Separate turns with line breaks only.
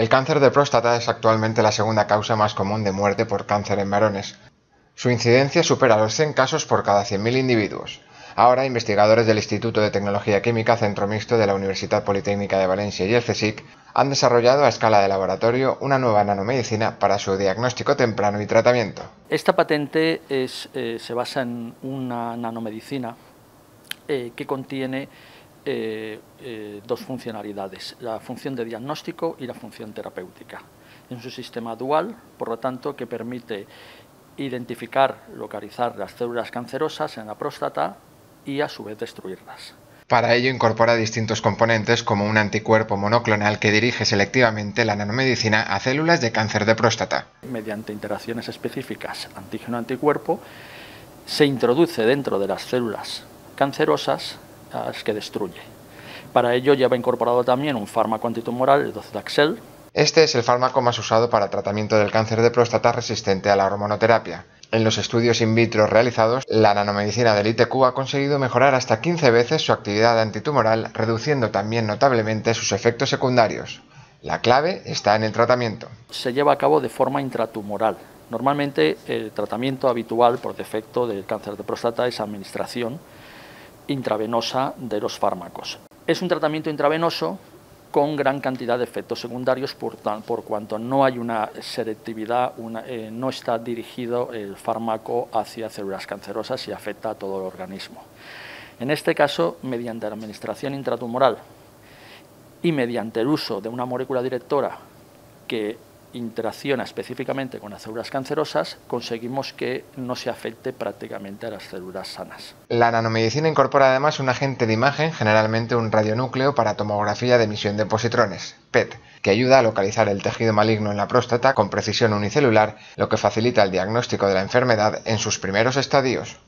El cáncer de próstata es actualmente la segunda causa más común de muerte por cáncer en varones. Su incidencia supera los 100 casos por cada 100.000 individuos. Ahora, investigadores del Instituto de Tecnología Química Centro Mixto de la Universidad Politécnica de Valencia y el CSIC han desarrollado a escala de laboratorio una nueva nanomedicina para su diagnóstico temprano y tratamiento.
Esta patente eh, se basa en una nanomedicina eh, que contiene eh, dos funcionalidades, la función de diagnóstico y la función terapéutica. Es un sistema dual, por lo tanto, que permite identificar, localizar las células cancerosas en la próstata y a su vez destruirlas.
Para ello incorpora distintos componentes como un anticuerpo monoclonal que dirige selectivamente la nanomedicina a células de cáncer de próstata.
Mediante interacciones específicas antígeno-anticuerpo se introduce dentro de las células cancerosas las que destruye. Para ello lleva incorporado también un fármaco antitumoral, el docetaxel.
Este es el fármaco más usado para tratamiento del cáncer de próstata resistente a la hormonoterapia. En los estudios in vitro realizados, la nanomedicina del ITQ ha conseguido mejorar hasta 15 veces su actividad antitumoral, reduciendo también notablemente sus efectos secundarios. La clave está en el tratamiento.
Se lleva a cabo de forma intratumoral. Normalmente el tratamiento habitual por defecto del cáncer de próstata es administración intravenosa de los fármacos. Es un tratamiento intravenoso con gran cantidad de efectos secundarios por, por cuanto no hay una selectividad, eh, no está dirigido el fármaco hacia células cancerosas y afecta a todo el organismo. En este caso, mediante la administración intratumoral y mediante el uso de una molécula directora que interacciona específicamente con las células cancerosas, conseguimos que no se afecte prácticamente a las células sanas.
La nanomedicina incorpora además un agente de imagen, generalmente un radionúcleo para tomografía de emisión de positrones, PET, que ayuda a localizar el tejido maligno en la próstata con precisión unicelular, lo que facilita el diagnóstico de la enfermedad en sus primeros estadios.